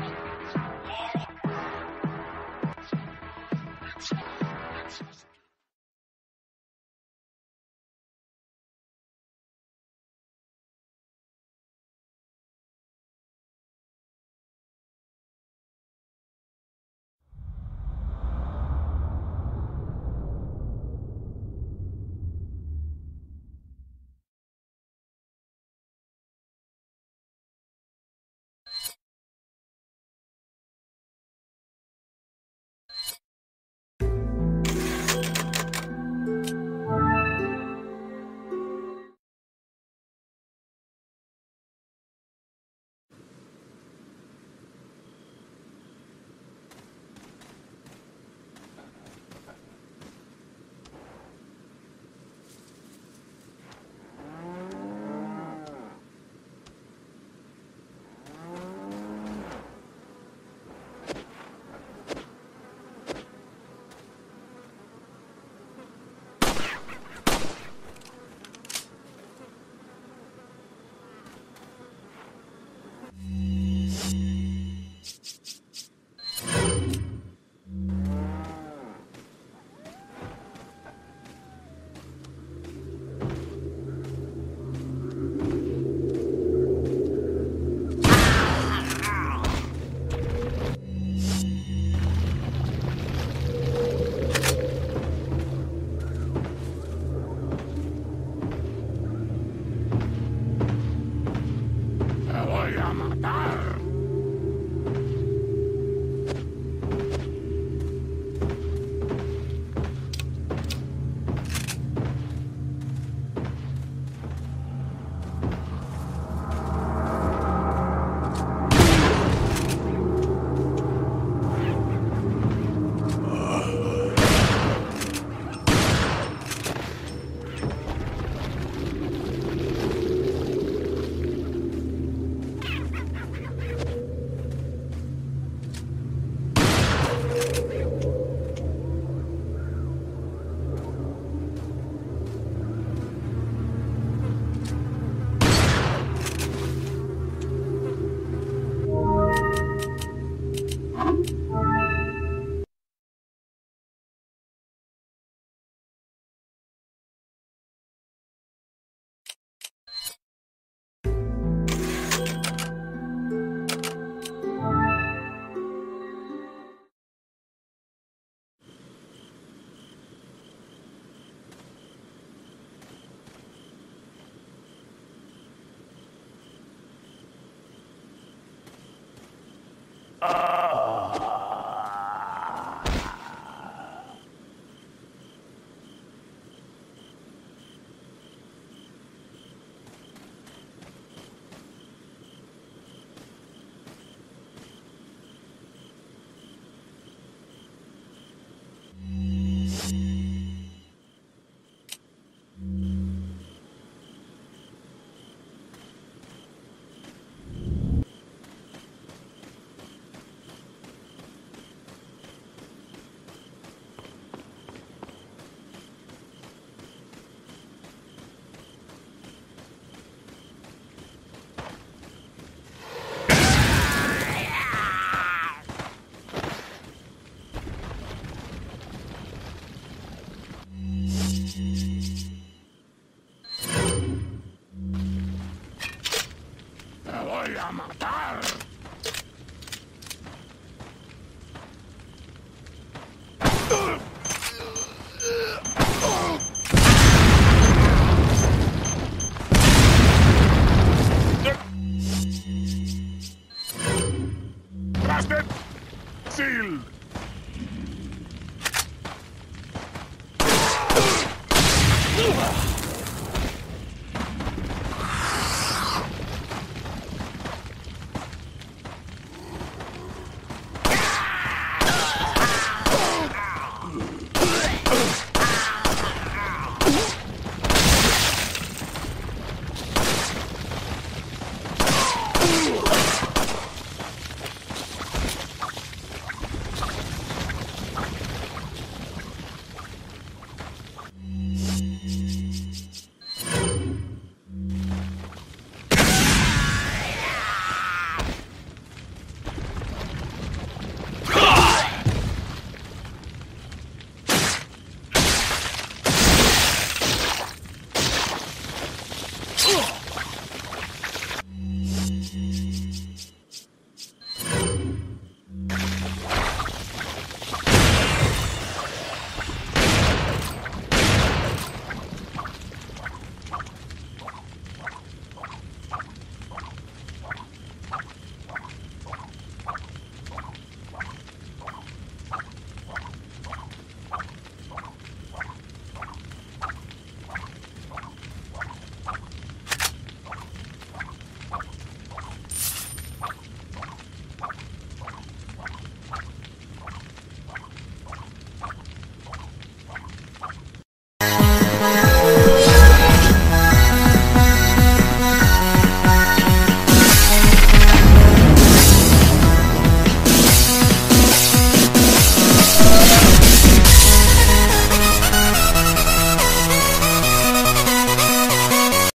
Podcast. matar. Uh... bastard! Sealed! Ugh.